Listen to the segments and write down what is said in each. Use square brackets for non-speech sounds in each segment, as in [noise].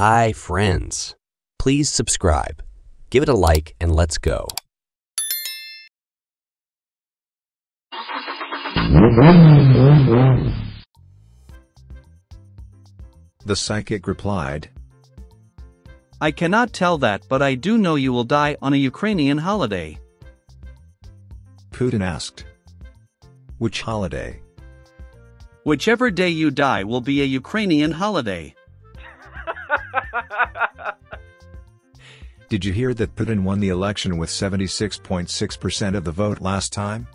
Hi, friends. Please subscribe. Give it a like and let's go. The psychic replied, I cannot tell that, but I do know you will die on a Ukrainian holiday. Putin asked, Which holiday? Whichever day you die will be a Ukrainian holiday. [laughs] Did you hear that Putin won the election with 76.6% of the vote last time?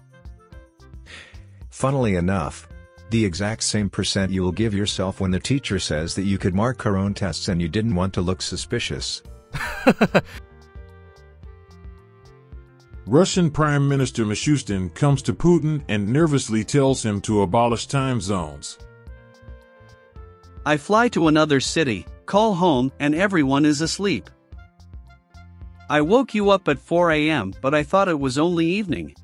Funnily enough, the exact same percent you will give yourself when the teacher says that you could mark her own tests and you didn't want to look suspicious. [laughs] Russian Prime Minister Mishustin comes to Putin and nervously tells him to abolish time zones. I fly to another city, call home, and everyone is asleep. I woke you up at 4 a.m., but I thought it was only evening.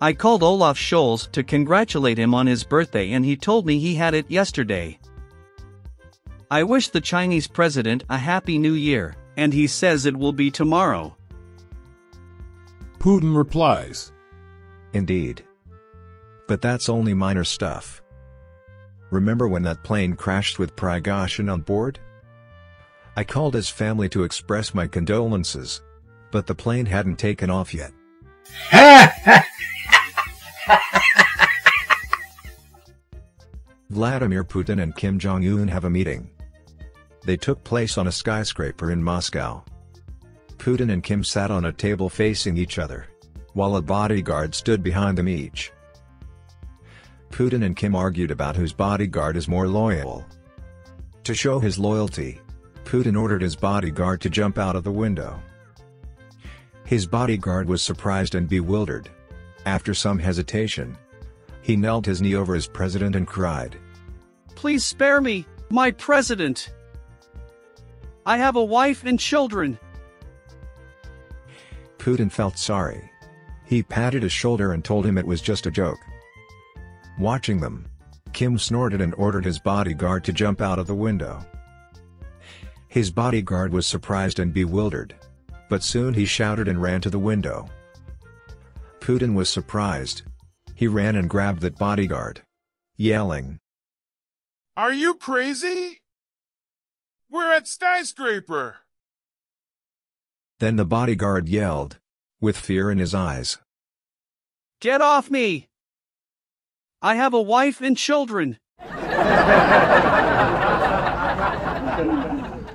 I called Olaf Scholz to congratulate him on his birthday and he told me he had it yesterday. I wish the Chinese president a happy new year, and he says it will be tomorrow. Putin replies, Indeed. But that's only minor stuff. Remember when that plane crashed with Prigozhin on board? I called his family to express my condolences. But the plane hadn't taken off yet. [laughs] Vladimir Putin and Kim Jong-un have a meeting. They took place on a skyscraper in Moscow. Putin and Kim sat on a table facing each other, while a bodyguard stood behind them each. Putin and Kim argued about whose bodyguard is more loyal. To show his loyalty, Putin ordered his bodyguard to jump out of the window. His bodyguard was surprised and bewildered. After some hesitation, he knelt his knee over his president and cried, Please spare me, my president. I have a wife and children. Putin felt sorry. He patted his shoulder and told him it was just a joke. Watching them, Kim snorted and ordered his bodyguard to jump out of the window. His bodyguard was surprised and bewildered. But soon he shouted and ran to the window. Putin was surprised. He ran and grabbed that bodyguard. Yelling, Are you crazy? We're at Skyscraper. Then the bodyguard yelled, with fear in his eyes. Get off me! I have a wife and children. [laughs]